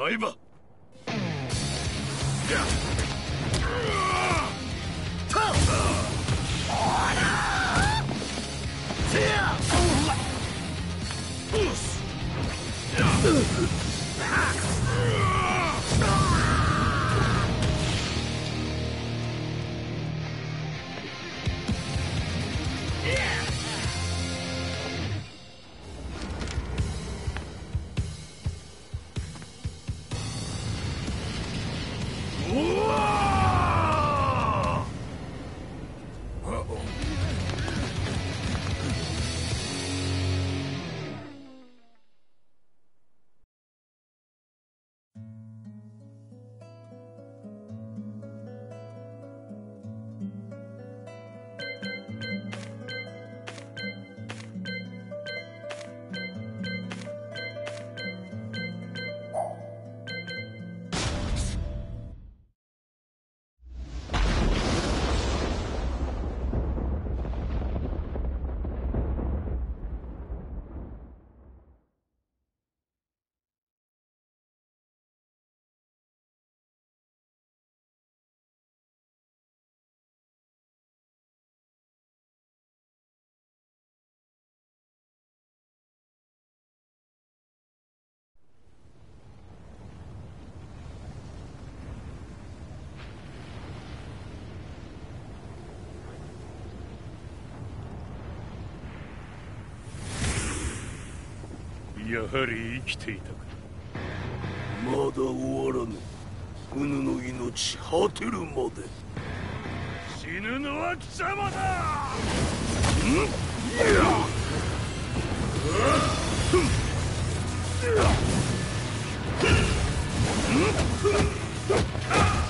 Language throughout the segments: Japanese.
ないばやはり生きていたか。まだ終わらぬ。うぬの命果てるまで。死ぬのは貴様だ。ん。いやうん。うん。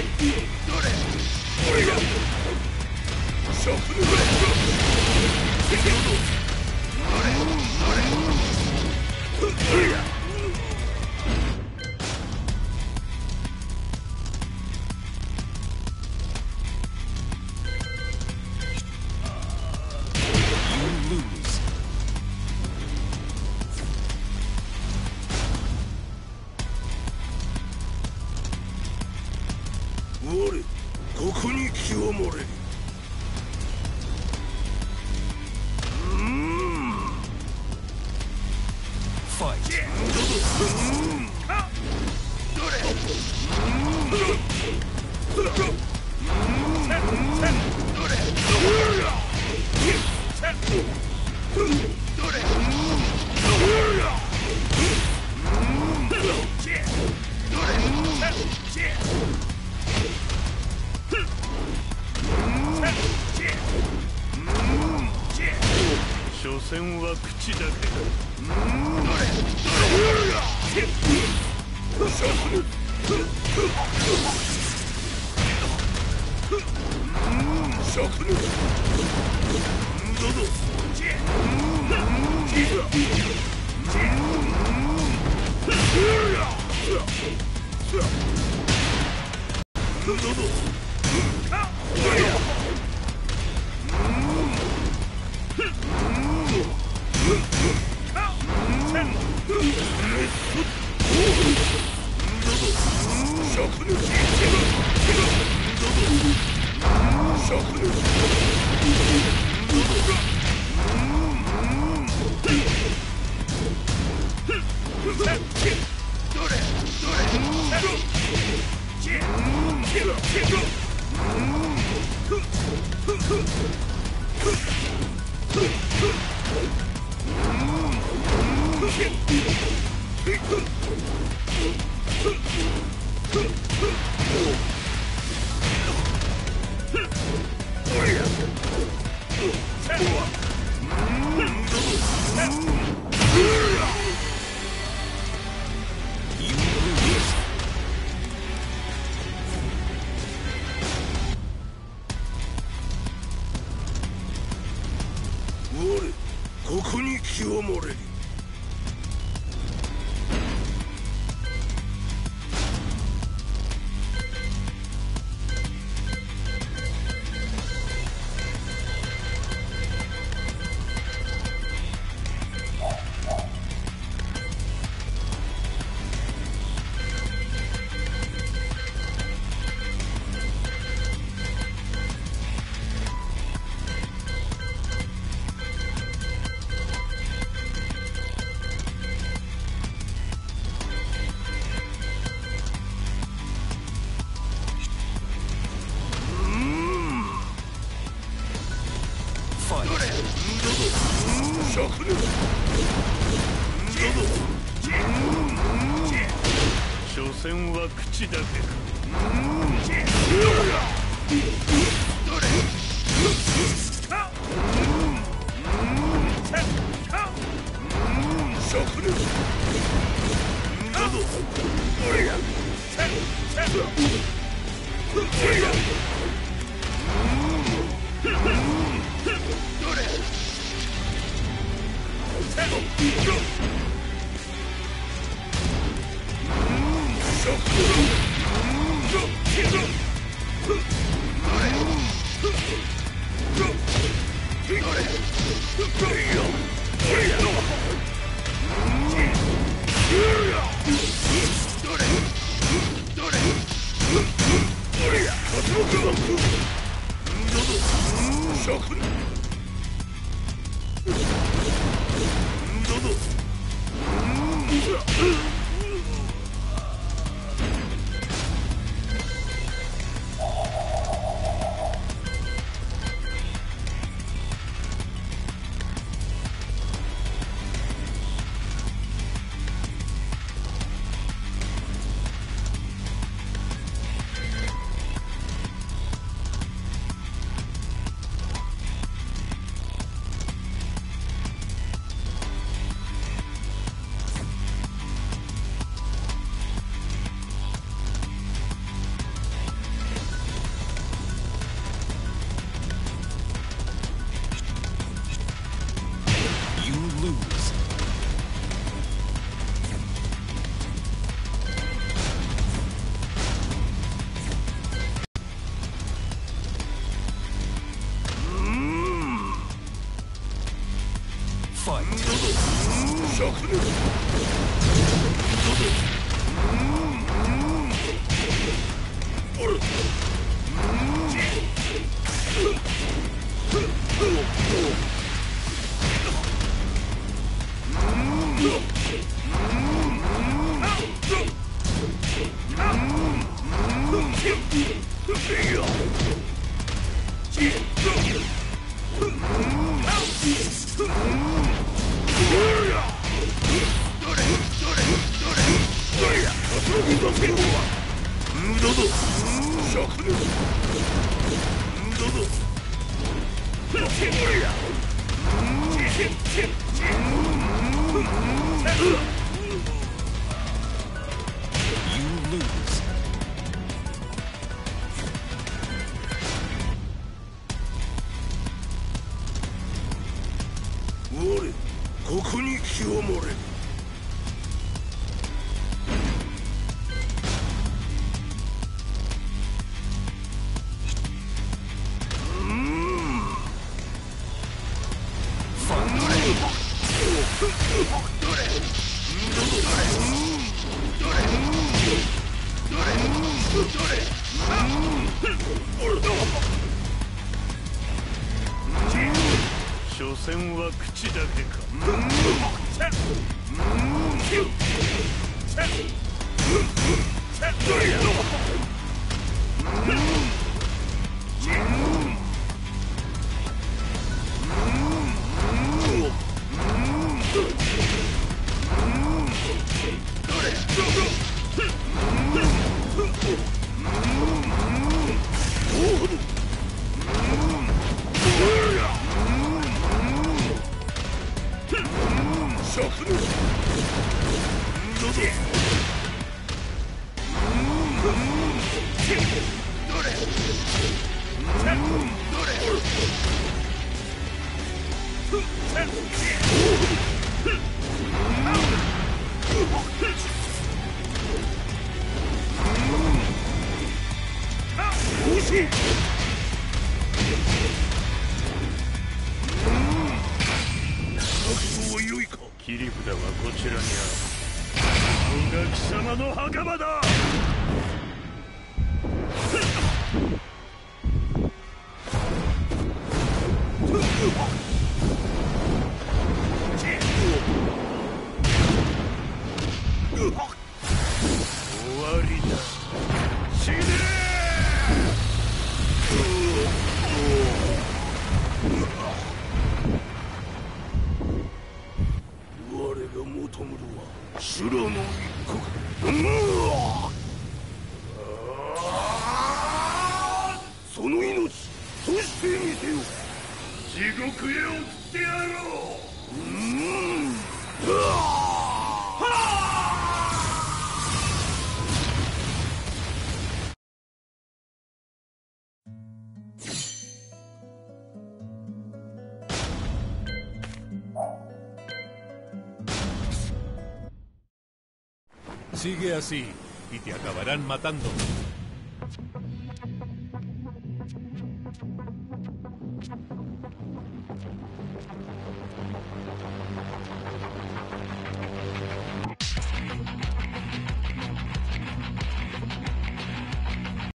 れに清盛れうーは口だけだ灼熱だぞだぞ灼熱口だけか灼熱だぞ Hey, yo! You lose. Shuffle! 切り札はこちらにある。貴様の墓場だ。我が求むのは修の Sigue así y te acabarán matando.